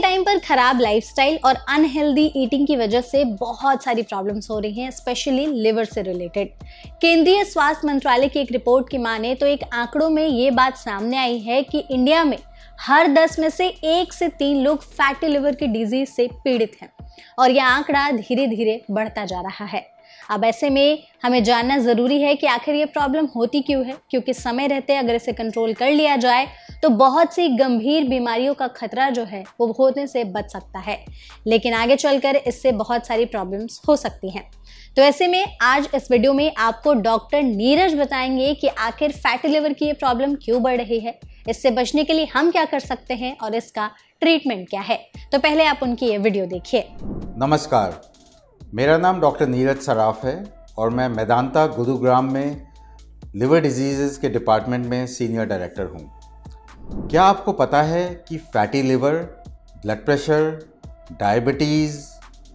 Time पर खराब lifestyle और अनहेल्दी ईटिंग की वजह से बहुत सारी प्रॉब्लम्स हो रही हैं स्पेशली लिवर से रिलेटेड केंद्रीय स्वास्थ्य मंत्रालय की एक रिपोर्ट की माने तो एक आंकड़ों में ये बात सामने आई है कि इंडिया में हर दस में से एक से तीन लोग फैटी लिवर की डिज़ीज़ से पीड़ित हैं और यह आंकड़ा धीरे धीरे बढ़ता जा रहा है। अब ऐसे में हमें जानना ज़रूरी है कि आखिर ये प्रॉब्लम होती क्यों है? क्योंकि समय रहते अगर इसे कंट्रोल कर लिया जाए तो बहुत सी गंभीर बीमारियों का खतरा जो है, वो होने से बच सकता है। लेकिन आगे चलकर इससे बहुत सारी प्रॉब्लम्स हो सकती हैं। तो ऐसे में आज इस वीडियो में आपको डॉक्टर नीरज बताएँगे कि आखिर फैटी लिवर की ये प्रॉब्लम क्यों बढ़ रही है? इससे बचने के लिए हम क्या कर सकते हैं और इसका ट्रीटमेंट क्या है? तो पहले आप उनकी ये वीडियो देखिए। नमस्कार। मेरा नाम डॉक्टर नीरज सराफ है और मैं मैदानता गुरुग्राम में लिवर डिज़ीज़ के डिपार्टमेंट में सीनियर डायरेक्टर हूँ। क्या आपको पता है कि fatty liver, blood pressure, diabetes,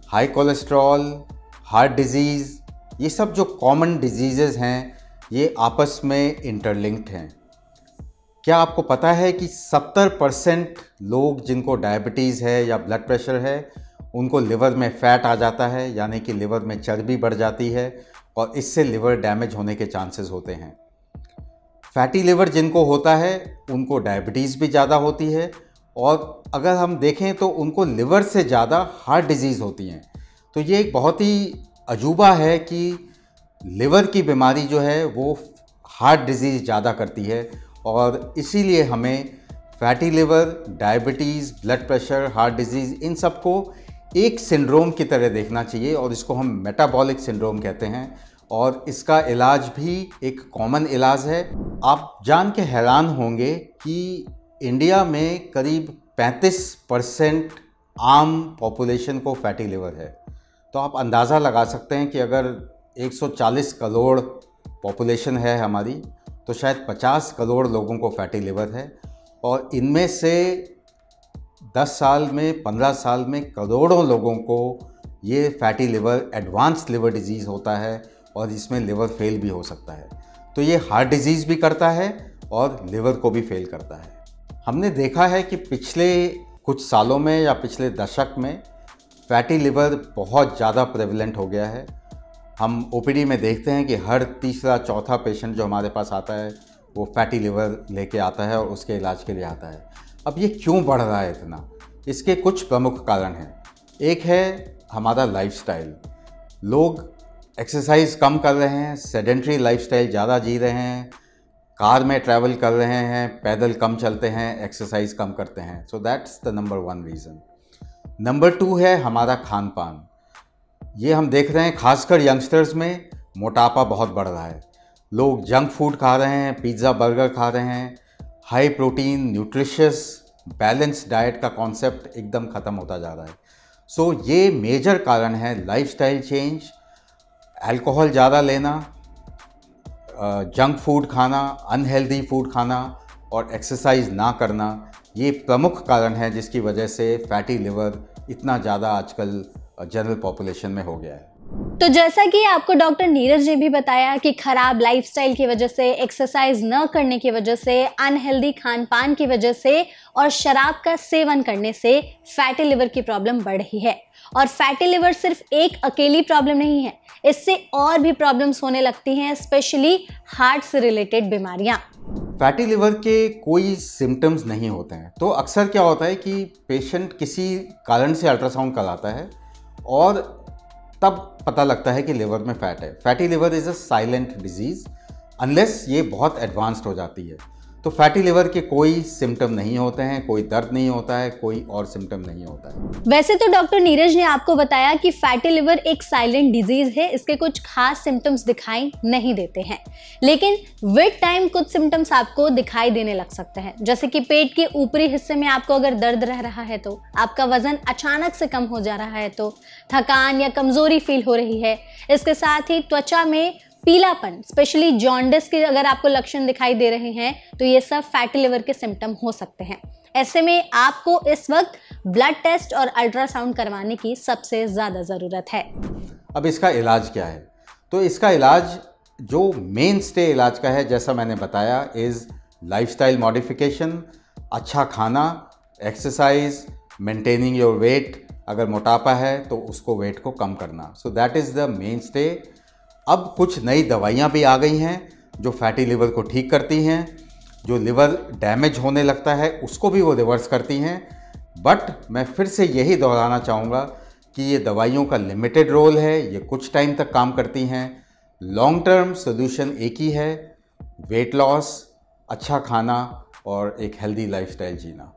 high cholesterol, heart disease, ये सब जो कॉमन डिज़ीज़ हैं, ये आपस में इंटरलिंक्ड हैं। क्या आपको पता है कि 70 परसेंट लोग जिनको डायबिटीज़ है या ब्लड प्रेशर है उनको लिवर में फैट आ जाता है, यानी कि लिवर में चर्बी बढ़ जाती है और इससे लिवर डैमेज होने के चांसेस होते हैं। फैटी लिवर जिनको होता है, उनको डायबिटीज़ भी ज़्यादा होती है और अगर हम देखें तो उनको लिवर से ज़्यादा हार्ट डिज़ीज़ होती हैं। तो ये एक बहुत ही अजूबा है कि लिवर की बीमारी जो है, वो हार्ट डिज़ीज़ ज़्यादा करती है और इसीलिए हमें fatty liver, diabetes, blood pressure, heart disease इन सबको एक सिंड्रोम की तरह देखना चाहिए और इसको हम मेटाबॉलिक सिंड्रोम कहते हैं और इसका इलाज भी एक कॉमन इलाज है। आप जान के हैरान होंगे कि इंडिया में करीब 35 परसेंट आम पॉपुलेशन को फैटी लिवर है। तो आप अंदाज़ा लगा सकते हैं कि अगर 140 करोड़ पॉपुलेशन है हमारी तो शायद 50 करोड़ लोगों को फैटी लिवर है और इनमें से दस साल में, पंद्रह साल में करोड़ों लोगों को ये fatty liver advance liver disease होता है और इसमें लिवर फेल भी हो सकता है। तो ये हार्ट डिज़ीज़ भी करता है और लिवर को भी फेल करता है। हमने देखा है कि पिछले कुछ सालों में या पिछले दशक में फैटी लिवर बहुत ज़्यादा प्रेवलेंट हो गया है। हम ओपीडी में देखते हैं कि हर तीसरा, चौथा पेशेंट जो हमारे पास आता है, वो फैटी लिवर लेके आता है और उसके इलाज के लिए आता है। अब ये क्यों बढ़ रहा है इतना? इसके कुछ प्रमुख कारण हैं। एक है हमारा लाइफस्टाइल लोग एक्सरसाइज कम कर रहे हैं सेडेंट्री लाइफस्टाइल ज़्यादा जी रहे हैं, कार में ट्रैवल कर रहे हैं, पैदल कम चलते हैं एक्सरसाइज कम करते हैं। So that's the number one reason number two है हमारा खान पान ये हम देख रहे हैं, खासकर यंगस्टर्स में मोटापा बहुत बढ़ रहा है। लोग जंक फ़ूड खा रहे हैं पिज़्ज़ा बर्गर खा रहे हैं। High protein nutritious balance diet का कॉन्सेप्ट एकदम ख़त्म होता जा रहा है। सो so, ये मेजर कारण है लाइफस्टाइल चेंज अल्कोहल ज़्यादा लेना जंक फ़ूड खाना अनहेल्दी फ़ूड खाना और एक्सरसाइज ना करना ये प्रमुख कारण है जिसकी वजह से फैटी लिवर इतना ज़्यादा आजकल जनरल पॉपुलेशन में हो गया है। तो जैसा कि आपको डॉक्टर नीरज ने भी बताया कि खराब लाइफस्टाइल की वजह से एक्सरसाइज न करने की वजह से अनहेल्दी खान पान की वजह से और शराब का सेवन करने से फैटी लिवर की प्रॉब्लम बढ़ रही है। और फैटी लिवर सिर्फ़ एक अकेली प्रॉब्लम नहीं है, इससे और भी प्रॉब्लम्स होने लगती हैं स्पेशली हार्ट से रिलेटेड बीमारियाँ। फैटी लिवर के कोई सिम्टम्स नहीं होते हैं। तो अक्सर क्या होता है कि पेशेंट किसी कारण से अल्ट्रासाउंड कराता है और तब पता लगता है कि लिवर में फैट है। Fatty liver is a silent disease. Unless ये बहुत एडवांस्ड हो जाती है। तो फैटी लिवर के कोई सिम्टम नहीं होते हैं, कोई दर्द नहीं होता है, कोई और सिम्टम नहीं होता है। वैसे तो डॉक्टर नीरज ने आपको बताया कि फैटी लिवर एक साइलेंट डिज़ीज़ है, इसके कुछ खास सिम्टम्स दिखाई नहीं देते हैं। लेकिन विद टाइम कुछ सिम्टम्स आपको दिखाई देने लग सकते हैं। जैसे कि पेट के ऊपरी हिस्से में आपको अगर दर्द रह रहा है तो आपका वज़न अचानक से कम हो जा रहा है तो थकान या कमज़ोरी फील हो रही है। इसके साथ ही त्वचा में पीलापन स्पेशली जॉन्डिस के अगर आपको लक्षण दिखाई दे रहे हैं तो ये सब फैटी लिवर के सिम्टम हो सकते हैं। ऐसे में आपको इस वक्त ब्लड टेस्ट और अल्ट्रासाउंड करवाने की सबसे ज़्यादा ज़रूरत है। अब इसका इलाज क्या है? तो इसका इलाज, जो मेन स्टे इलाज का है, जैसा मैंने बताया इज़ लाइफस्टाइल मॉडिफिकेशन अच्छा खाना एक्सरसाइज मेंटेनिंग योर वेट अगर मोटापा है तो उसको वेट को कम करना। So that is the main stay अब कुछ नई दवाइयाँ भी आ गई हैं, जो फैटी लिवर को ठीक करती हैं, जो लिवर डैमेज होने लगता है, उसको भी वो रिवर्स करती हैं। बट मैं फिर से यही दोहराना चाहूँगा कि ये दवाइयों का लिमिटेड रोल है, ये कुछ टाइम तक काम करती हैं। लॉन्ग टर्म सोल्यूशन एक ही है वेट लॉस अच्छा खाना और एक हेल्दी लाइफस्टाइल जीना।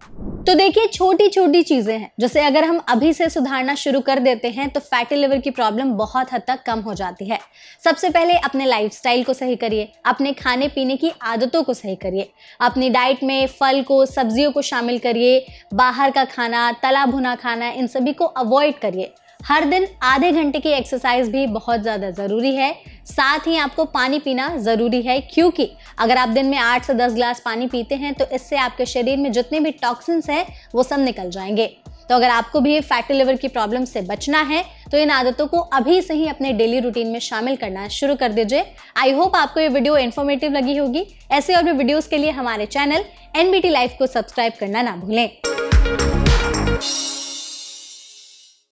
तो देखिए छोटी छोटी चीज़ें हैं। जैसे अगर हम अभी से सुधारना शुरू कर देते हैं तो फैटी लिवर की प्रॉब्लम बहुत हद तक कम हो जाती है। सबसे पहले अपने लाइफस्टाइल को सही करिए, अपने खाने पीने की आदतों को सही करिए, अपनी डाइट में फल को, सब्जियों को शामिल करिए, बाहर का खाना तला भुना खाना, इन सभी को अवॉइड करिए। हर दिन आधे घंटे की एक्सरसाइज भी बहुत ज़्यादा ज़रूरी है। साथ ही आपको पानी पीना ज़रूरी है, क्योंकि अगर आप दिन में आठ से दस ग्लास पानी पीते हैं तो इससे आपके शरीर में जितने भी टॉक्सिन्स हैं, वो सब निकल जाएँगे। तो अगर आपको भी फैटी लिवर की प्रॉब्लम से बचना है तो इन आदतों को अभी से ही अपने डेली रूटीन में शामिल करना शुरू कर दीजिए। आई होप आपको ये वीडियो इन्फॉर्मेटिव लगी होगी। ऐसे और भी वीडियोस के लिए हमारे चैनल एनबीटी लाइफ को सब्सक्राइब करना ना भूलें।